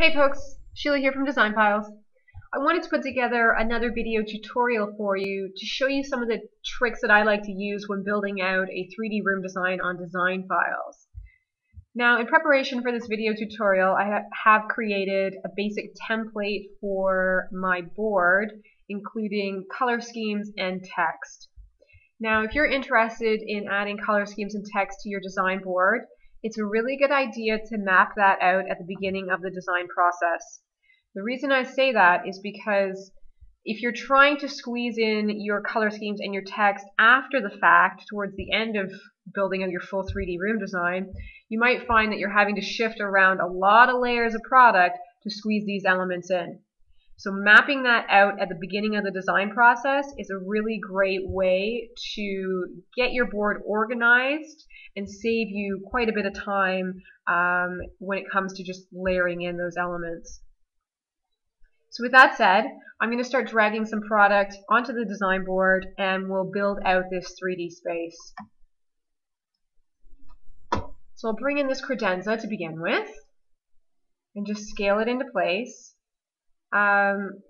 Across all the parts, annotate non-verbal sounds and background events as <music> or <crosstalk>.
Hey folks, Sheila here from Design Files. I wanted to put together another video tutorial for you to show you some of the tricks that I like to use when building out a 3D room design on Design Files. Now in preparation for this video tutorial I have created a basic template for my board including color schemes and text. Now if you're interested in adding color schemes and text to your design board it's a really good idea to map that out at the beginning of the design process. The reason I say that is because if you're trying to squeeze in your color schemes and your text after the fact, towards the end of building out your full 3D room design, you might find that you're having to shift around a lot of layers of product to squeeze these elements in. So mapping that out at the beginning of the design process is a really great way to get your board organized and save you quite a bit of time um, when it comes to just layering in those elements. So with that said, I'm going to start dragging some product onto the design board and we'll build out this 3D space. So I'll bring in this credenza to begin with and just scale it into place. Um,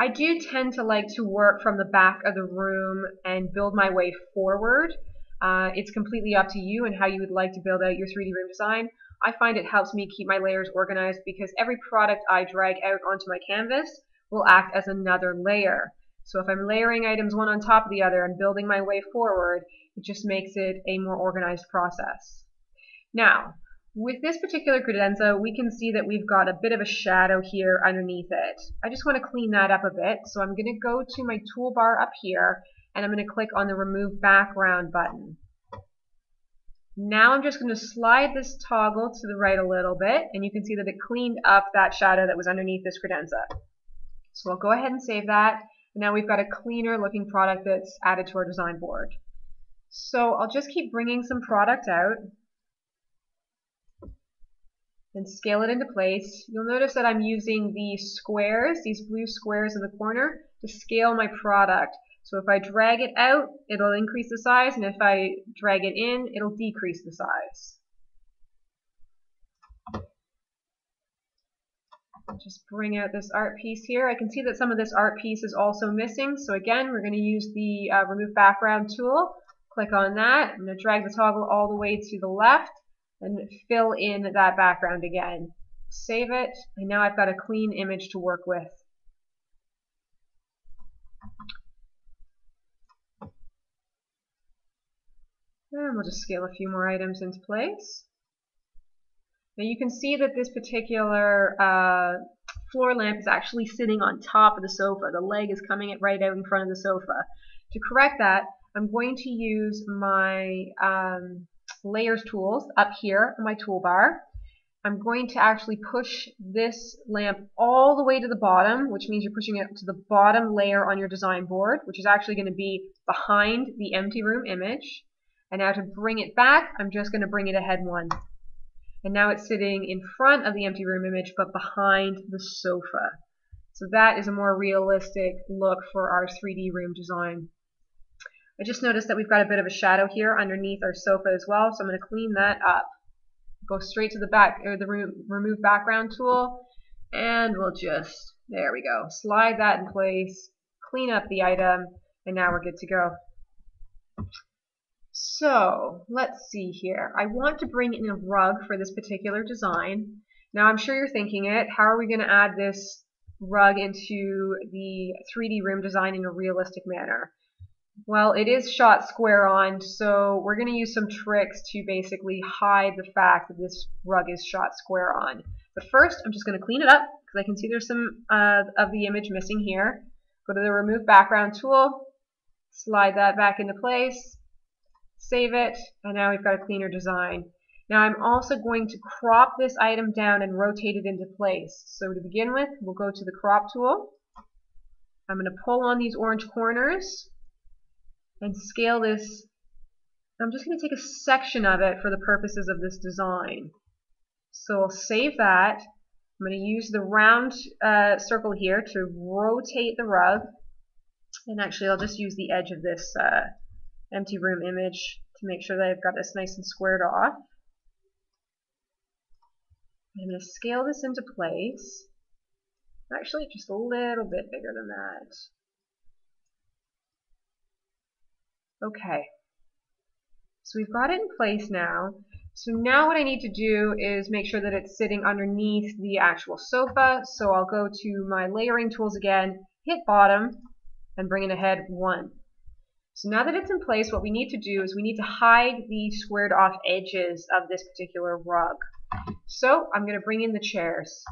I do tend to like to work from the back of the room and build my way forward. Uh, it's completely up to you and how you would like to build out your 3D room design. I find it helps me keep my layers organized because every product I drag out onto my canvas will act as another layer. So if I'm layering items one on top of the other and building my way forward, it just makes it a more organized process. Now, with this particular credenza, we can see that we've got a bit of a shadow here underneath it. I just want to clean that up a bit, so I'm going to go to my toolbar up here, and I'm going to click on the Remove Background button. Now I'm just going to slide this toggle to the right a little bit, and you can see that it cleaned up that shadow that was underneath this credenza. So I'll go ahead and save that. And now we've got a cleaner looking product that's added to our design board. So I'll just keep bringing some product out and scale it into place. You'll notice that I'm using these squares, these blue squares in the corner, to scale my product. So if I drag it out, it'll increase the size, and if I drag it in, it'll decrease the size. Just bring out this art piece here. I can see that some of this art piece is also missing, so again, we're going to use the uh, Remove Background tool. Click on that. I'm going to drag the toggle all the way to the left and fill in that background again. Save it, and now I've got a clean image to work with. And we'll just scale a few more items into place. Now you can see that this particular uh, floor lamp is actually sitting on top of the sofa. The leg is coming right out in front of the sofa. To correct that, I'm going to use my um, layers tools up here on my toolbar. I'm going to actually push this lamp all the way to the bottom, which means you're pushing it to the bottom layer on your design board, which is actually going to be behind the empty room image. And now to bring it back, I'm just going to bring it ahead one. And now it's sitting in front of the empty room image, but behind the sofa. So that is a more realistic look for our 3D room design. I just noticed that we've got a bit of a shadow here underneath our sofa as well, so I'm going to clean that up. Go straight to the back or the remove background tool, and we'll just there we go. Slide that in place, clean up the item, and now we're good to go. So let's see here. I want to bring in a rug for this particular design. Now I'm sure you're thinking it. How are we going to add this rug into the 3D room design in a realistic manner? Well, it is shot square on, so we're going to use some tricks to basically hide the fact that this rug is shot square on. But first, I'm just going to clean it up because I can see there's some uh, of the image missing here. Go to the Remove Background tool, slide that back into place, save it, and now we've got a cleaner design. Now I'm also going to crop this item down and rotate it into place. So to begin with, we'll go to the Crop tool. I'm going to pull on these orange corners and scale this. I'm just going to take a section of it for the purposes of this design. So I'll save that. I'm going to use the round uh, circle here to rotate the rug. And actually I'll just use the edge of this uh, empty room image to make sure that I've got this nice and squared off. I'm going to scale this into place. Actually, just a little bit bigger than that. Okay. So we've got it in place now. So now what I need to do is make sure that it's sitting underneath the actual sofa. So I'll go to my layering tools again, hit bottom, and bring it ahead one. So now that it's in place, what we need to do is we need to hide the squared off edges of this particular rug. So I'm going to bring in the chairs.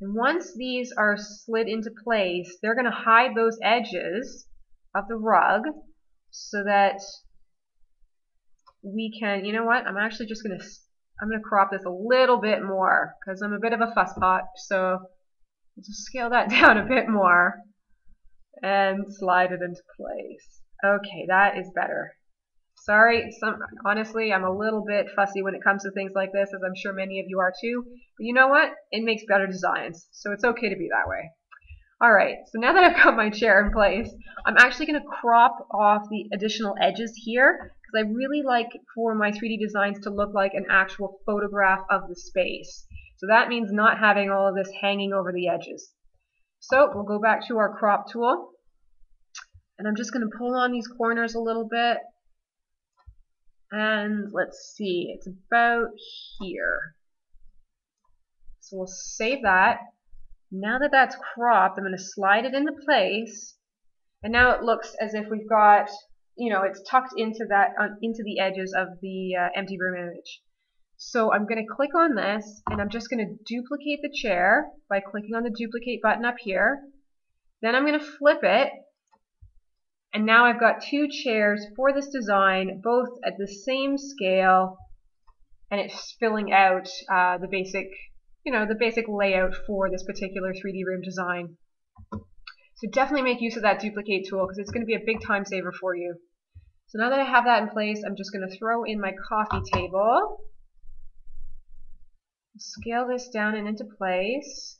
And once these are slid into place, they're going to hide those edges of the rug so that we can, you know what, I'm actually just going to, I'm going to crop this a little bit more because I'm a bit of a fusspot, so just scale that <laughs> down a bit more and slide it into place. Okay, that is better. Sorry, some, honestly, I'm a little bit fussy when it comes to things like this, as I'm sure many of you are too. But you know what? It makes better designs, so it's okay to be that way. Alright, so now that I've got my chair in place, I'm actually going to crop off the additional edges here, because I really like for my 3D designs to look like an actual photograph of the space. So that means not having all of this hanging over the edges. So we'll go back to our crop tool, and I'm just going to pull on these corners a little bit, and let's see, it's about here. So we'll save that. Now that that's cropped, I'm going to slide it into place. And now it looks as if we've got, you know, it's tucked into that, uh, into the edges of the uh, empty room image. So I'm going to click on this and I'm just going to duplicate the chair by clicking on the duplicate button up here. Then I'm going to flip it and now I've got two chairs for this design, both at the same scale, and it's filling out uh, the basic, you know, the basic layout for this particular 3D room design. So definitely make use of that duplicate tool because it's going to be a big time saver for you. So now that I have that in place, I'm just going to throw in my coffee table. Scale this down and into place.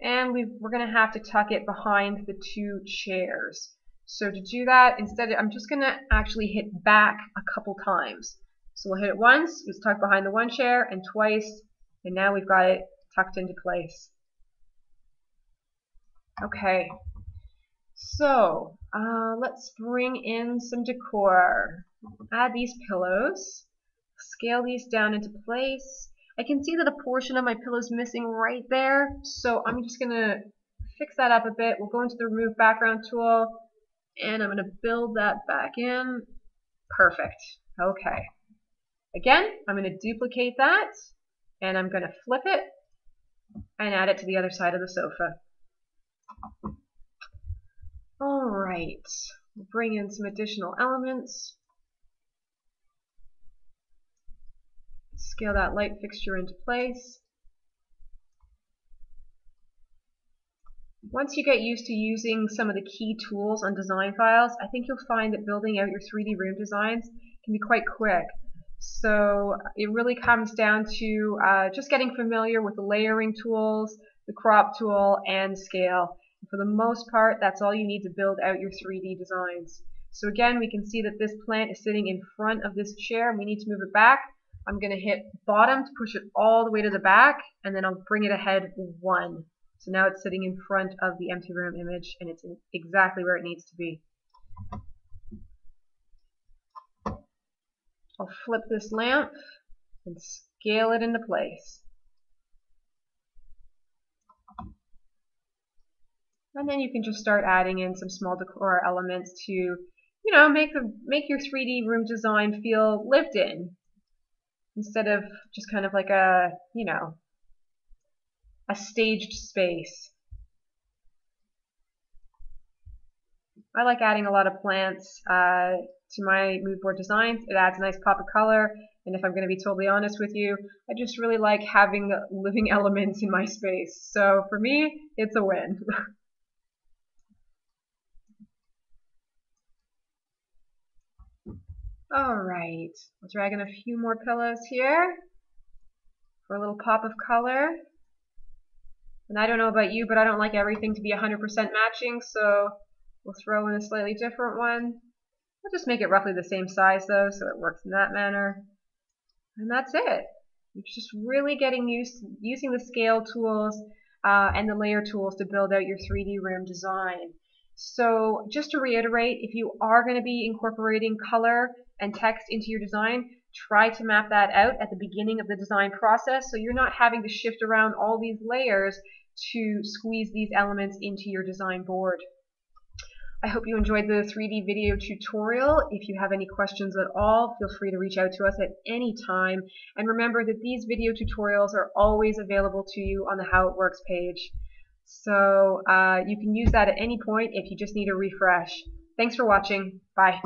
And we are going to have to tuck it behind the two chairs. So to do that, instead, I'm just going to actually hit back a couple times. So we'll hit it once, it's tucked behind the one chair, and twice, and now we've got it tucked into place. Okay, so uh, let's bring in some decor. Add these pillows, scale these down into place. I can see that a portion of my pillow is missing right there, so I'm just going to fix that up a bit. We'll go into the Remove Background tool, and I'm going to build that back in. Perfect. Okay. Again, I'm going to duplicate that and I'm going to flip it and add it to the other side of the sofa. Alright, we'll bring in some additional elements. Scale that light fixture into place. Once you get used to using some of the key tools on design files, I think you'll find that building out your 3D room designs can be quite quick. So it really comes down to uh, just getting familiar with the layering tools, the crop tool, and scale. For the most part, that's all you need to build out your 3D designs. So again, we can see that this plant is sitting in front of this chair, and we need to move it back. I'm going to hit bottom to push it all the way to the back, and then I'll bring it ahead one. So now it's sitting in front of the empty room image and it's exactly where it needs to be. I'll flip this lamp and scale it into place. And then you can just start adding in some small decor elements to, you know, make the make your 3D room design feel lived in instead of just kind of like a, you know, a staged space. I like adding a lot of plants uh, to my mood board designs. It adds a nice pop of color, and if I'm going to be totally honest with you, I just really like having living <laughs> elements in my space. So for me, it's a win. <laughs> Alright, we'll drag in a few more pillows here for a little pop of color. And I don't know about you, but I don't like everything to be 100% matching, so we'll throw in a slightly different one. We'll just make it roughly the same size though, so it works in that manner. And that's it. You're just really getting used to using the scale tools uh, and the layer tools to build out your 3D room design. So just to reiterate, if you are going to be incorporating color and text into your design, try to map that out at the beginning of the design process so you're not having to shift around all these layers to squeeze these elements into your design board. I hope you enjoyed the 3D video tutorial. If you have any questions at all, feel free to reach out to us at any time. And remember that these video tutorials are always available to you on the How It Works page. So uh, you can use that at any point if you just need a refresh. Thanks for watching. Bye.